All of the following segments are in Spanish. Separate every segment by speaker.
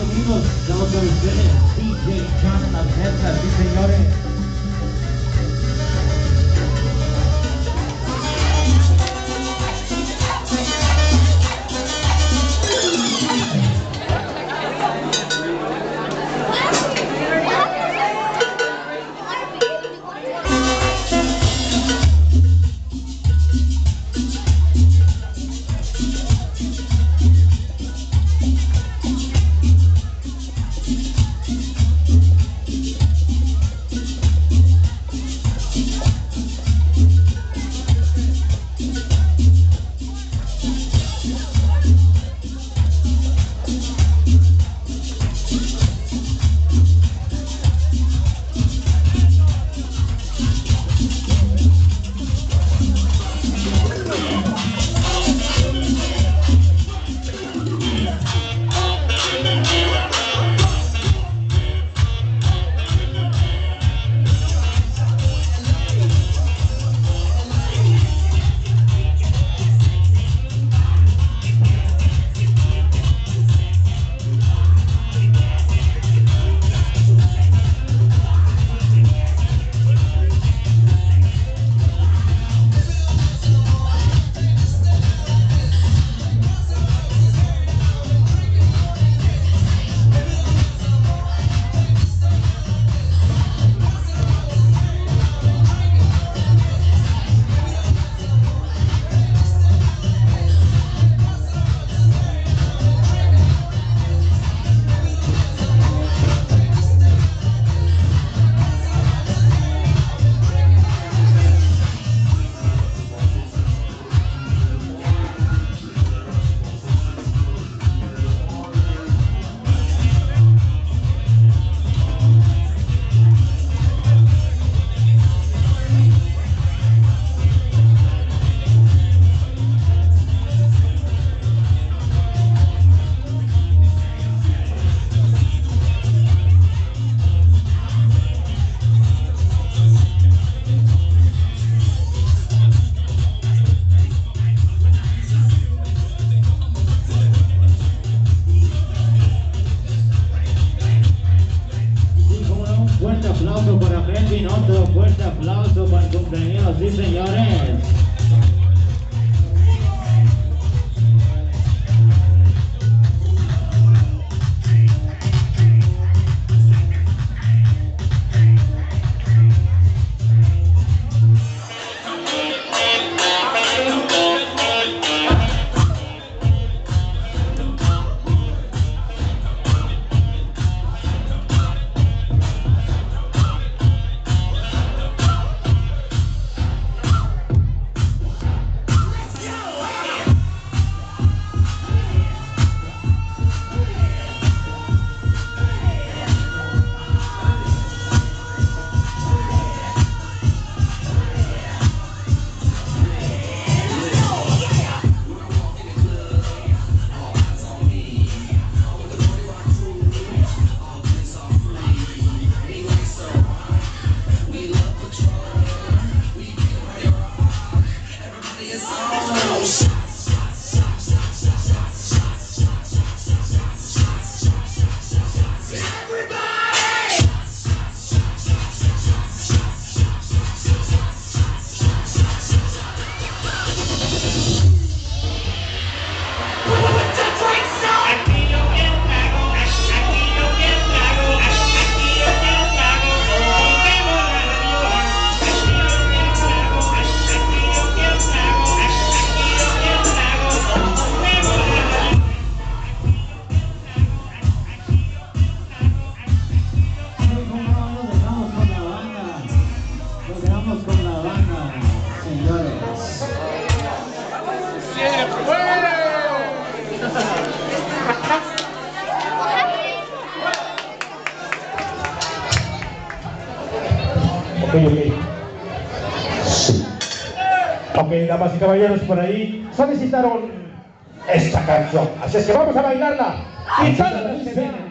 Speaker 1: amigos, la otra DJ John Las sí señores.
Speaker 2: Ok. Damas y caballeros, por ahí solicitaron esta canción. Así es que vamos a bailarla. Y
Speaker 3: ¡Cierro!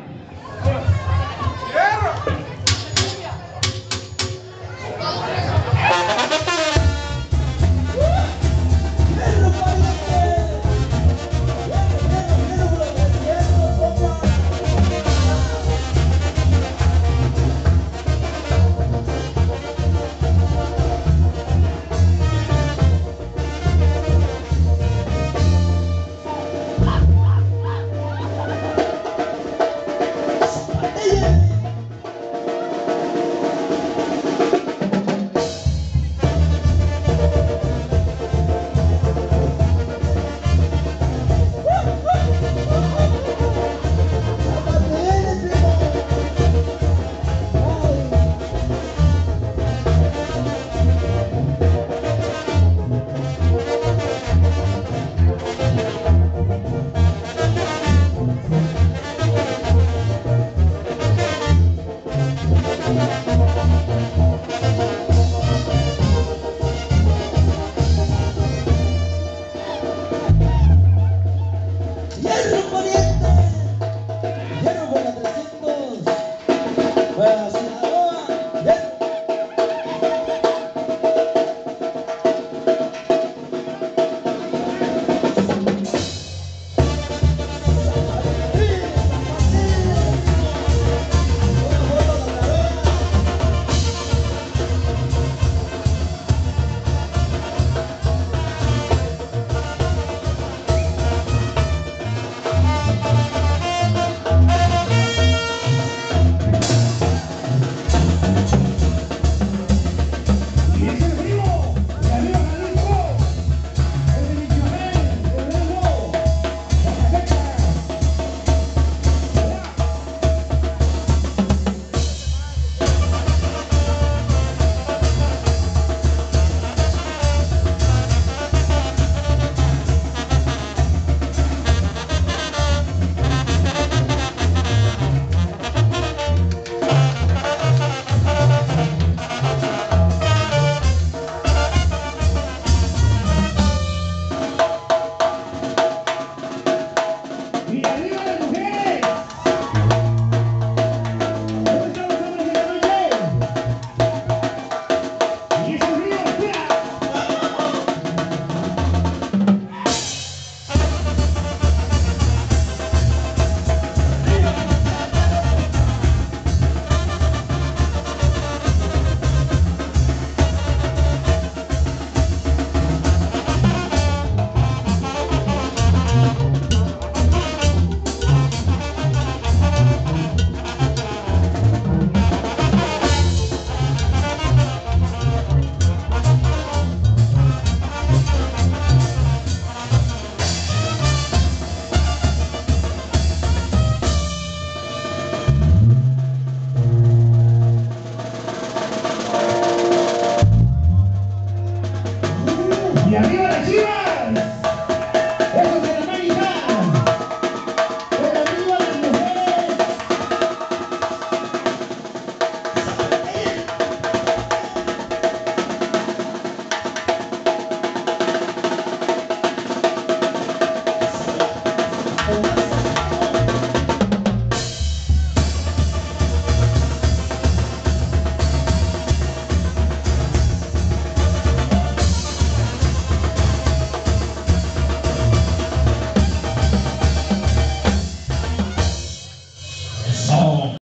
Speaker 3: Thank you.